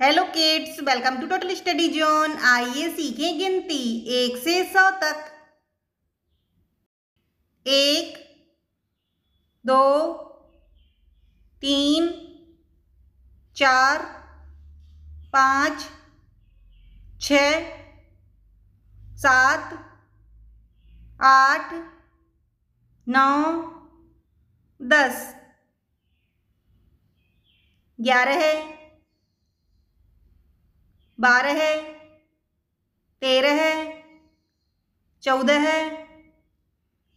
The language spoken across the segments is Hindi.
Hello kids welcome to total study zone आइए सीखें गिनती एक से सौ तक एक दो तीन चार पाँच छ सात आठ नौ दस ग्यारह बारह है, तेरह है, चौदह है,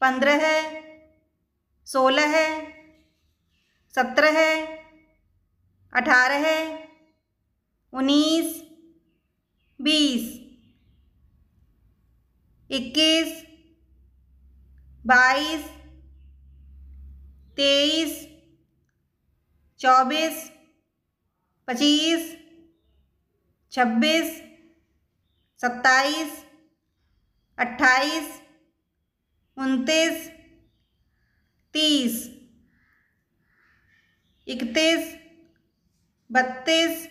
पंद्रह है, सोलह है, सत्रह है, अठारह है, उन्नीस, बीस, इक्कीस, बाईस, तेईस, चौबीस, पच्चीस छब्बीस सत्ताईस अट्ठाईस उनतीस तीस इकतीस बत्तीस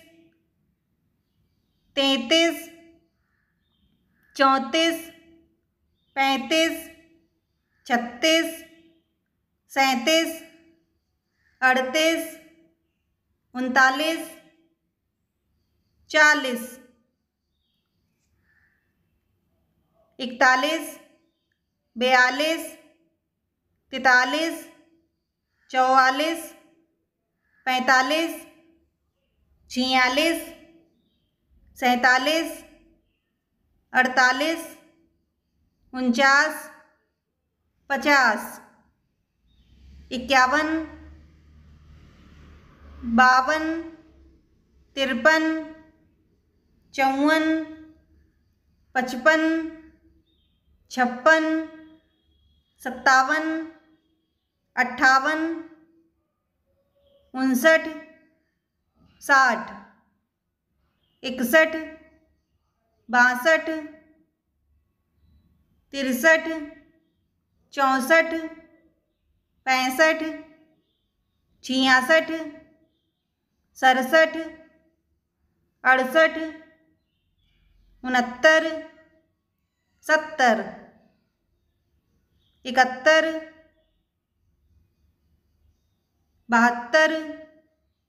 तैंतीस चौंतीस पैंतीस छत्तीस सैंतीस अड़तीस उनतालीस चालीस। इकतालीस बयालीस तैतालीस चौवालीस पैंतालीस छियालीस सैंतालीस अड़तालीस उनचास पचास। इक्यावन बावन तिरपन चौवन, पचपन, छप्पन, सत्तावन, अट्ठावन, उनसठ, साठ, इकसठ, बासठ, तिरसठ, चौंसठ, पैंसठ, छियासठ, सड़सठ, अड़सठ उनहत्तर सत्तर इकहत्तर बहत्तर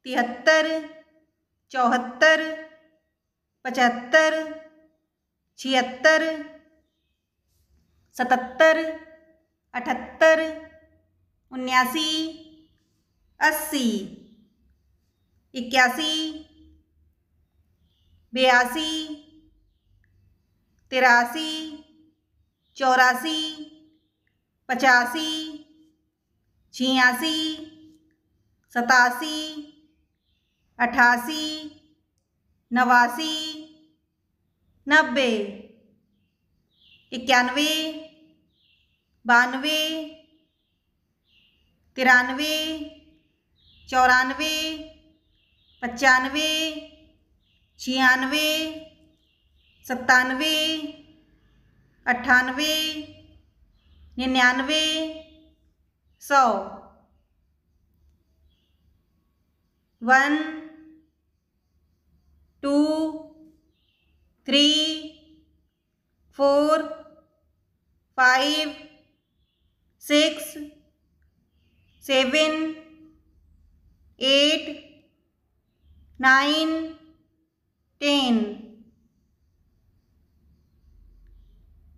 तिहत्तर चौहत्तर पचहत्तर छिहत्तर सतहत्तर अठहत्तर उन्यासी अस्सी इक्यासी बयासी तिरासी चौरासी पचासी छियासी सतासी अठासी नवासी नब्बे इक्यानवे बानवे तिरानवे चौरानवे पचानवे छियानवे सत्तानवे अट्ठानवे निन्यानवे सौ। One two three four five six seven eight nine ten.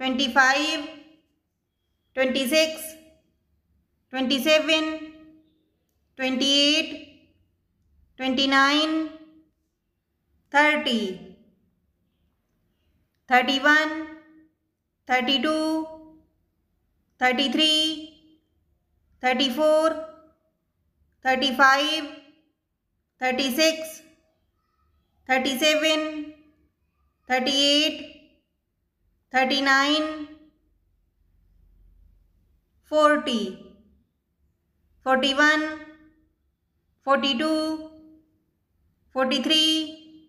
twenty five twenty six twenty seven twenty eight twenty nine thirty thirty one thirty two thirty three thirty four thirty five thirty six 37 38 39 40 41 42 43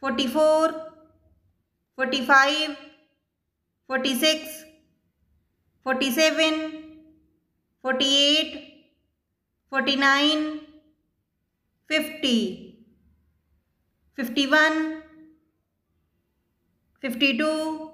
44 45 46 47 48 49 50 51 52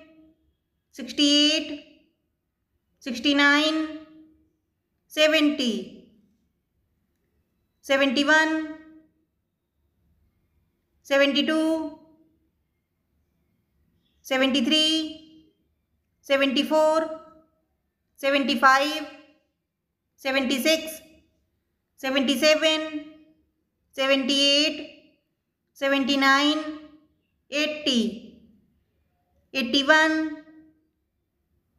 56 57 58 59 60 61 62 63 64 65 66 67 68 69 70 71 72 73 74 75 76 77 78 79 80 81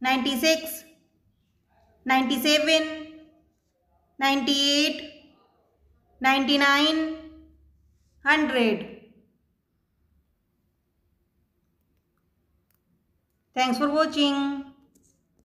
96 97 98 99 100 thanks for watching